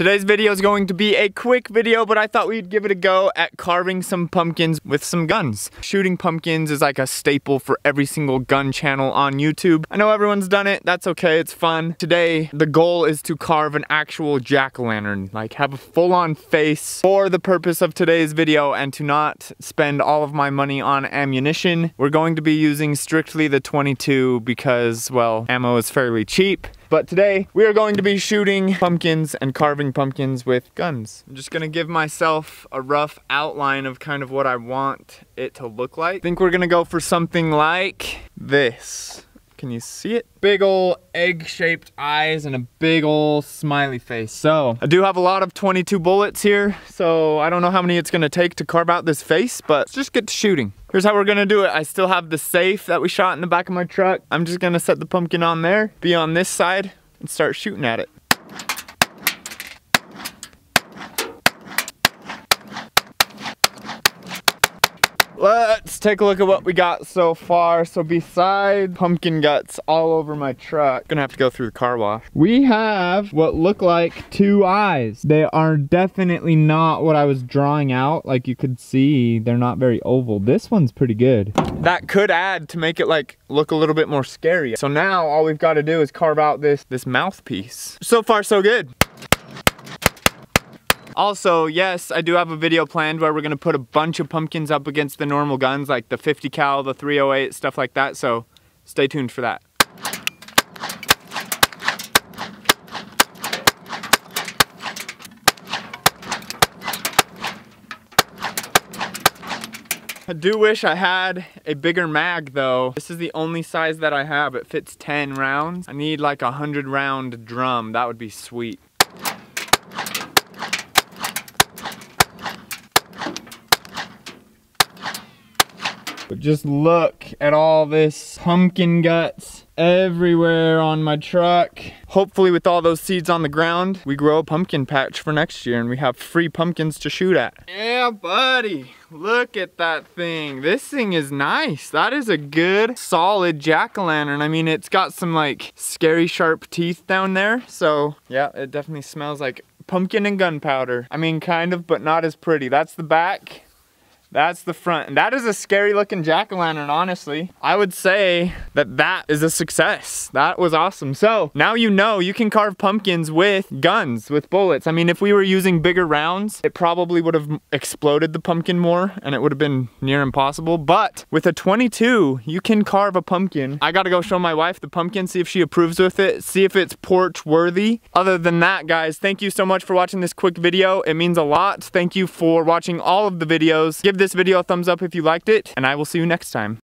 Today's video is going to be a quick video, but I thought we'd give it a go at carving some pumpkins with some guns. Shooting pumpkins is like a staple for every single gun channel on YouTube. I know everyone's done it, that's okay, it's fun. Today, the goal is to carve an actual jack-o'-lantern, like have a full-on face for the purpose of today's video and to not spend all of my money on ammunition. We're going to be using strictly the 22 because, well, ammo is fairly cheap. But today we are going to be shooting pumpkins and carving pumpkins with guns. I'm just gonna give myself a rough outline of kind of what I want it to look like. I think we're gonna go for something like this. Can you see it? Big ol' egg-shaped eyes and a big ol' smiley face. So, I do have a lot of 22 bullets here, so I don't know how many it's gonna take to carve out this face, but let's just get to shooting. Here's how we're gonna do it. I still have the safe that we shot in the back of my truck. I'm just gonna set the pumpkin on there, be on this side, and start shooting at it. Let's take a look at what we got so far. So beside pumpkin guts all over my truck, gonna have to go through the car wash. We have what look like two eyes. They are definitely not what I was drawing out. Like you could see, they're not very oval. This one's pretty good. That could add to make it like look a little bit more scary. So now all we've got to do is carve out this, this mouthpiece. So far so good. Also, yes, I do have a video planned where we're gonna put a bunch of pumpkins up against the normal guns, like the 50 cal, the 308, stuff like that, so stay tuned for that. I do wish I had a bigger mag though. This is the only size that I have. It fits 10 rounds. I need like a 100 round drum. That would be sweet. But just look at all this pumpkin guts everywhere on my truck. Hopefully with all those seeds on the ground, we grow a pumpkin patch for next year and we have free pumpkins to shoot at. Yeah, buddy, look at that thing. This thing is nice. That is a good, solid jack-o'-lantern. I mean, it's got some like scary sharp teeth down there. So yeah, it definitely smells like pumpkin and gunpowder. I mean, kind of, but not as pretty. That's the back. That's the front. And that is a scary looking jack-o'-lantern, honestly. I would say that that is a success. That was awesome. So now you know you can carve pumpkins with guns, with bullets. I mean, if we were using bigger rounds, it probably would have exploded the pumpkin more and it would have been near impossible. But with a 22, you can carve a pumpkin. I gotta go show my wife the pumpkin, see if she approves with it, see if it's porch worthy. Other than that, guys, thank you so much for watching this quick video. It means a lot. Thank you for watching all of the videos. Give this video a thumbs up if you liked it, and I will see you next time.